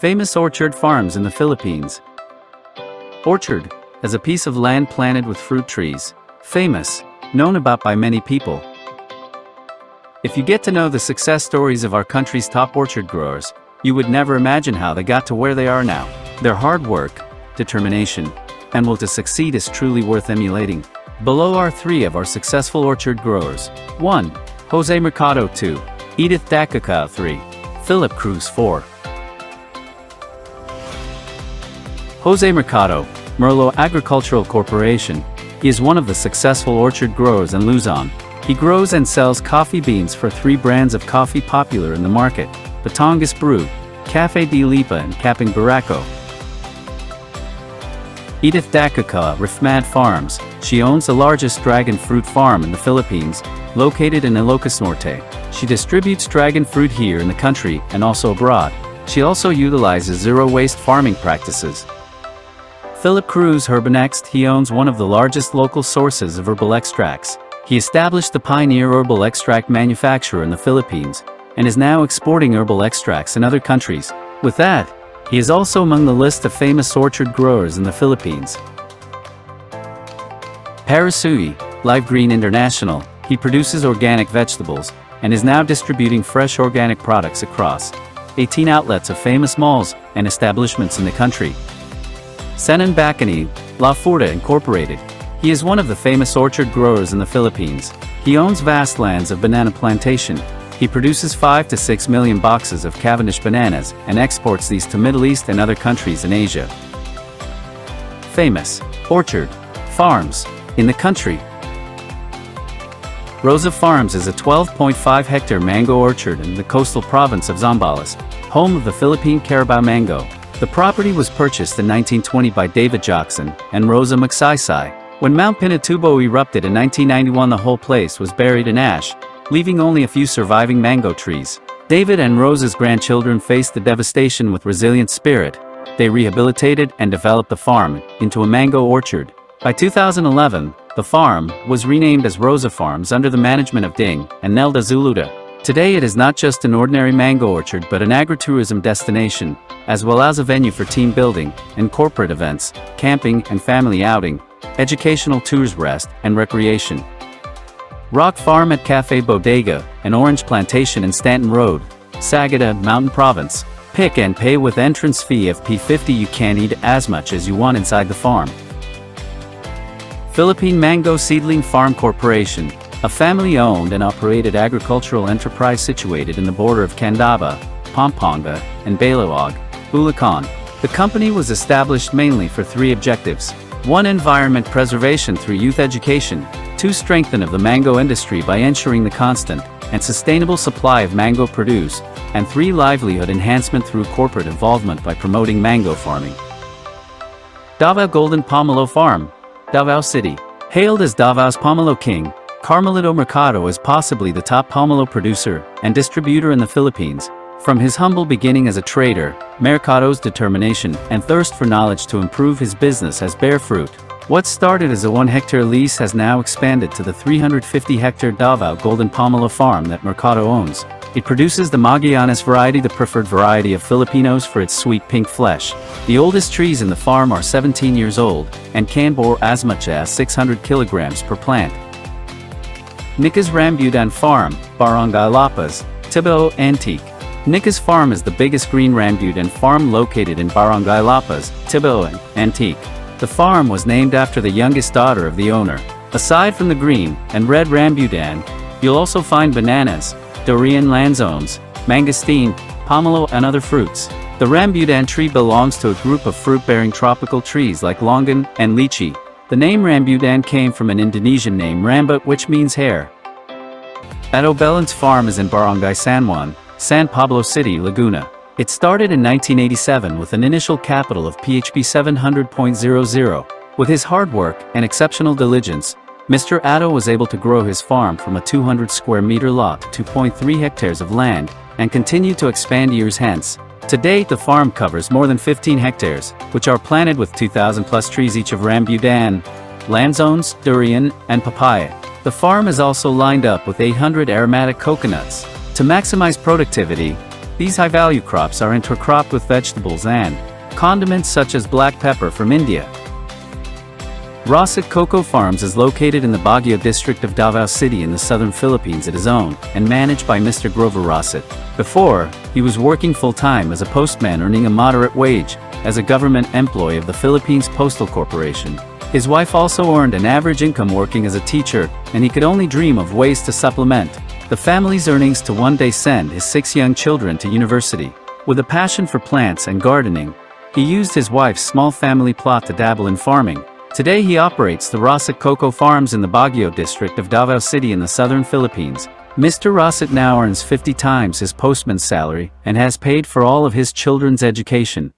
Famous orchard farms in the Philippines. Orchard, as a piece of land planted with fruit trees. Famous, known about by many people. If you get to know the success stories of our country's top orchard growers, you would never imagine how they got to where they are now. Their hard work, determination, and will to succeed is truly worth emulating. Below are three of our successful orchard growers. 1. Jose Mercado 2. Edith Dacaca 3. Philip Cruz 4. Jose Mercado, Merlo Agricultural Corporation. He is one of the successful orchard growers in Luzon. He grows and sells coffee beans for three brands of coffee popular in the market, Batangas Brew, Cafe de Lipa and Kapeng Barako. Edith Dacaca Rifmad Farms. She owns the largest dragon fruit farm in the Philippines, located in Ilocos Norte. She distributes dragon fruit here in the country and also abroad. She also utilizes zero-waste farming practices. Philip Cruz Herbanext he owns one of the largest local sources of herbal extracts. He established the pioneer herbal extract manufacturer in the Philippines, and is now exporting herbal extracts in other countries. With that, he is also among the list of famous orchard growers in the Philippines. Parasui, Live Green International, he produces organic vegetables, and is now distributing fresh organic products across 18 outlets of famous malls and establishments in the country. Senen Bacani, La Frutera Incorporated. He is one of the famous orchard growers in the Philippines. He owns vast lands of banana plantation. He produces 5 to 6 million boxes of Cavendish bananas and exports these to Middle East and other countries in Asia. Famous orchard farms in the country. Rosa Farms is a 12.5 hectare mango orchard in the coastal province of Zambales, home of the Philippine Carabao mango. The property was purchased in 1920 by David Jackson and Rosa Magsaysay. When Mount Pinatubo erupted in 1991 the whole place was buried in ash, leaving only a few surviving mango trees. David and Rosa's grandchildren faced the devastation with resilient spirit. They rehabilitated and developed the farm into a mango orchard. By 2011, the farm was renamed as Rosa Farms under the management of Ding and Nelda Zuluda. Today it is not just an ordinary mango orchard but an agritourism destination, as well as a venue for team building and corporate events, camping and family outing, educational tours rest and recreation. Rock Farm at Cafe Bodega, an orange plantation in Stanton Road, Sagada, Mountain Province. Pick and pay with entrance fee of P50 you can eat as much as you want inside the farm. Philippine Mango Seedling Farm Corporation, a family-owned and operated agricultural enterprise situated in the border of Candaba, Pampanga, and Balaoag, Bulacan. The company was established mainly for three objectives. 1. Environment preservation through youth education. 2. Strengthen of the mango industry by ensuring the constant and sustainable supply of mango produce. And 3. Livelihood enhancement through corporate involvement by promoting mango farming. Davao Golden Pomelo Farm, Davao City. Hailed as Davao's Pomelo King, Carmelito Mercado is possibly the top pomelo producer and distributor in the Philippines. From his humble beginning as a trader, Mercado's determination and thirst for knowledge to improve his business has bear fruit. What started as a 1-hectare lease has now expanded to the 350-hectare Davao Golden Pomelo farm that Mercado owns. It produces the Magallanes variety the preferred variety of Filipinos for its sweet pink flesh. The oldest trees in the farm are 17 years old, and can bore as much as 600 kilograms per plant. Nicas Rambutan Farm, Barangay Lapas, Tibiao Antique. Nicas Farm is the biggest green rambutan farm located in Barangay Lapas, Tibiao Antique. The farm was named after the youngest daughter of the owner. Aside from the green and red rambutan, you'll also find bananas, durian lanzones, mangosteen, pomelo and other fruits. The rambutan tree belongs to a group of fruit-bearing tropical trees like longan and lychee. The name rambutan came from an Indonesian name ramba which means hair. Adobelance Farm is in Barangay San Juan, San Pablo City, Laguna. It started in 1987 with an initial capital of PHP 700.00. With his hard work and exceptional diligence, Mr. Addo was able to grow his farm from a 200 square meter lot to 2.3 hectares of land and continue to expand years hence. To date the farm covers more than 15 hectares, which are planted with 2,000 plus trees each of rambutan, lanzones, durian, and papaya. The farm is also lined up with 800 aromatic coconuts. To maximize productivity, These high-value crops are intercropped with vegetables and condiments such as black pepper from India. Rossett Cocoa Farms is located in the Baguio district of Davao City in the southern Philippines. It is owned and managed by Mr. Grover Rossett. Before, he was working full-time as a postman earning a moderate wage as a government employee of the Philippines Postal Corporation. His wife also earned an average income working as a teacher, and he could only dream of ways to supplement the family's earnings to one day send his six young children to university. With a passion for plants and gardening, he used his wife's small family plot to dabble in farming. Today he operates the Rossett Cocoa Farms in the Baguio district of Davao City in the southern Philippines. Mr. Rossett now earns 50 times his postman's salary and has paid for all of his children's education.